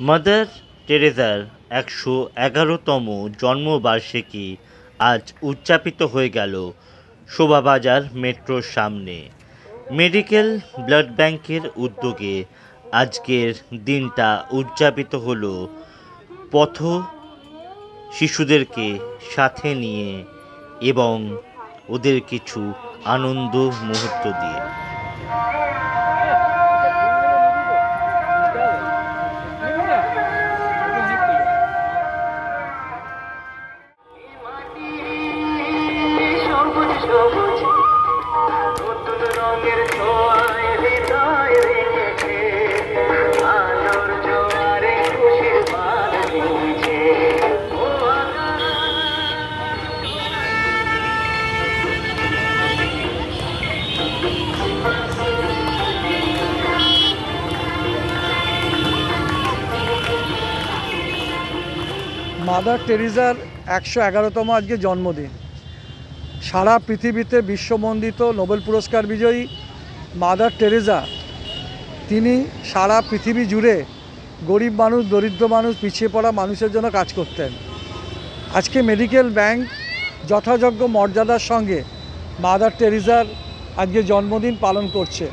Mother টেরেজার একশো এগারোতম জন্মবার্ষিকী আজ উদযাপিত হয়ে গেল শোভাবাজার মেট্রোর সামনে। মেডিকেল ব্লাড ব্যাংকের উদ্যোগে আজকের দিনটা উদযাপিত হল। পথ শিশুদেরকে সাথে নিয়ে এবং ওদের কিছু আনন্দ মুহূর্ত দিয়ে। মাদার টেরিজার একশো এগারোতম আজকে জন্মদিন। সারা পৃথিবীতে বিশ্বমন্ডিত নোবেল পুরস্কার বিজয়ী মাদার টেরেজা। তিনি সারা পৃথিবী জুড়ে গরিব মানুষ, দরিদ্র মানুষ, পিছিয়ে পড়া মানুষের জন্য কাজ করতেন। আজকে মেডিকেল ব্যাংক যথাযোগ্য মর্যাদার সঙ্গে মাদার টেরিজার আজকে জন্মদিন পালন করছে।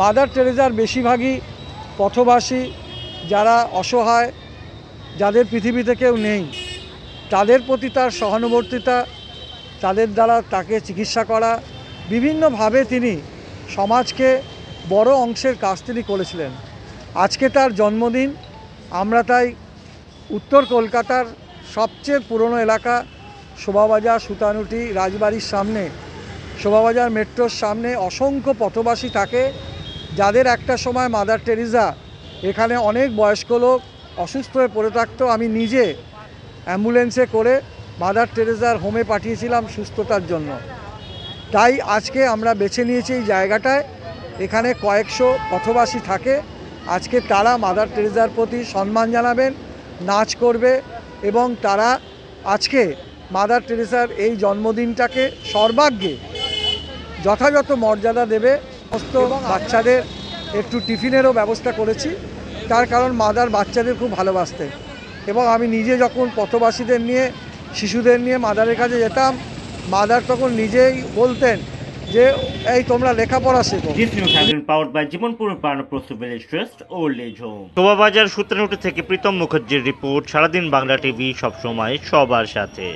মাদার টেরেজার বেশিরভাগই পথবাসী যারা অসহায়, যাদের পৃথিবীতে কেউ নেই, তাদের প্রতি তার সহানুবর্তিতা তাদের দ্বারা তাকে চিকিৎসা করা, বিভিন্নভাবে তিনি সমাজকে বড় অংশের কাজ তিনি করেছিলেন। আজকে তার জন্মদিন, আমরা তাই উত্তর কলকাতার সবচেয়ে পুরনো এলাকা শোভাবাজার, সুতানুটি রাজবাড়ির সামনে, শোভাবাজার মেট্রোর সামনে অসংখ্য পথবাসী থাকে, যাদের একটা সময় মাদার টেরিজা এখানে অনেক বয়স্ক লোক অসুস্থ হয়ে পড়ে থাকতো, আমি নিজে অ্যাম্বুলেন্সে করে মাদার টেরেজার হোমে পাঠিয়েছিলাম সুস্থতার জন্য। তাই আজকে আমরা বেছে নিয়েছি এই জায়গাটায়। এখানে কয়েকশো পথবাসী থাকে। আজকে তারা মাদার টেরেজার প্রতি সম্মান জানাবেন, নাচ করবে এবং তারা আজকে মাদার টেরেসার এই জন্মদিনটাকে সর্বাগ্যে যথাযথ মর্যাদা দেবে। সমস্ত বাচ্চাদের একটু টিফিনেরও ব্যবস্থা করেছি। তার কারণ মাদার বাচ্চাদের খুব ভালোবাসতেন এবং আমি নিজে যখন পথবাসীদের নিয়ে শিশুদের নিয়ে মাদারের কাছে যেতাম। মাদার তখন নিজেই বলতেন যে এই তোমরা লেখাপড়া শেখো। শোভাবাজার সূত্রে উঠে Jibanpur village trust old age home Shobhabazar Sutanuti থেকে প্রীতম মুখার্জির রিপোর্ট সারাদিন বাংলা টিভি সবসময় সবার সাথে।